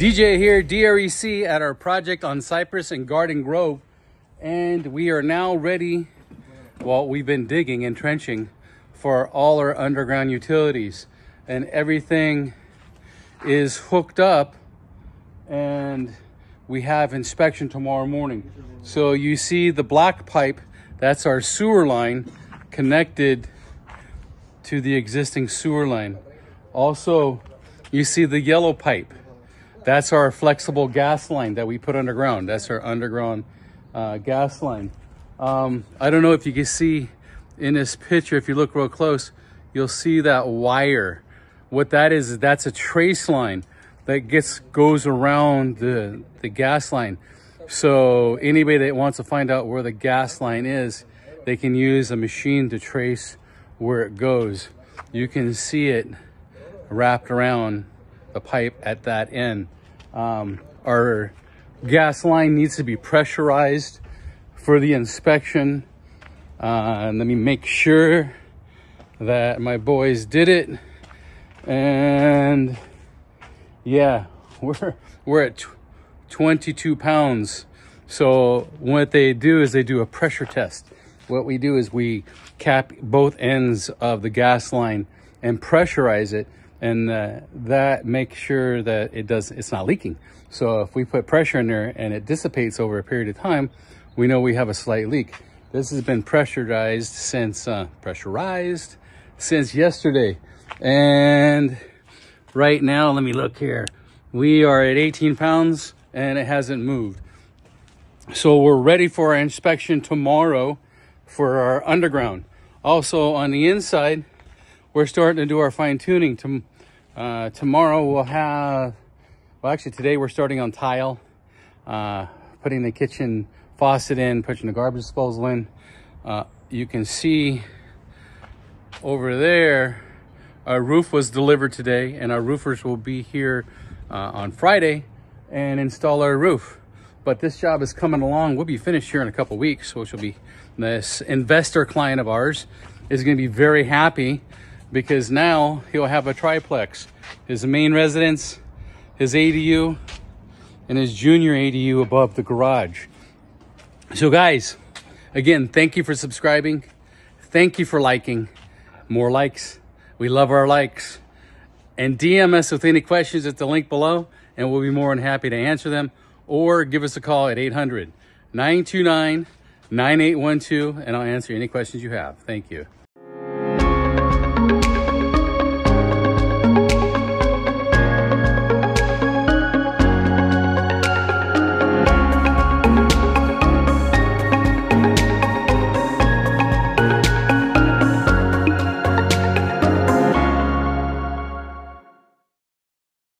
DJ here, DREC at our project on Cypress and Garden Grove. And we are now ready, well, we've been digging and trenching for all our underground utilities. And everything is hooked up and we have inspection tomorrow morning. So you see the black pipe, that's our sewer line connected to the existing sewer line. Also, you see the yellow pipe. That's our flexible gas line that we put underground. That's our underground uh, gas line. Um, I don't know if you can see in this picture, if you look real close, you'll see that wire. What that is, that's a trace line that gets goes around the, the gas line. So anybody that wants to find out where the gas line is, they can use a machine to trace where it goes. You can see it wrapped around the pipe at that end. Um, our gas line needs to be pressurized for the inspection. Uh, let me make sure that my boys did it. And yeah, we're, we're at 22 pounds. So what they do is they do a pressure test. What we do is we cap both ends of the gas line and pressurize it and uh, that makes sure that it does it's not leaking. So if we put pressure in there and it dissipates over a period of time we know we have a slight leak. This has been pressurized since uh, pressurized since yesterday. And right now let me look here. We are at 18 pounds and it hasn't moved. So we're ready for our inspection tomorrow for our underground. Also on the inside we're starting to do our fine tuning. To, uh, tomorrow we'll have, well, actually today we're starting on tile, uh, putting the kitchen faucet in, putting the garbage disposal in. Uh, you can see over there, our roof was delivered today and our roofers will be here uh, on Friday and install our roof. But this job is coming along. We'll be finished here in a couple weeks, which will be this investor client of ours is going to be very happy because now he'll have a triplex. His main residence, his ADU, and his junior ADU above the garage. So guys, again, thank you for subscribing. Thank you for liking. More likes. We love our likes. And DM us with any questions at the link below, and we'll be more than happy to answer them. Or give us a call at 800 929 9812, and I'll answer any questions you have. Thank you.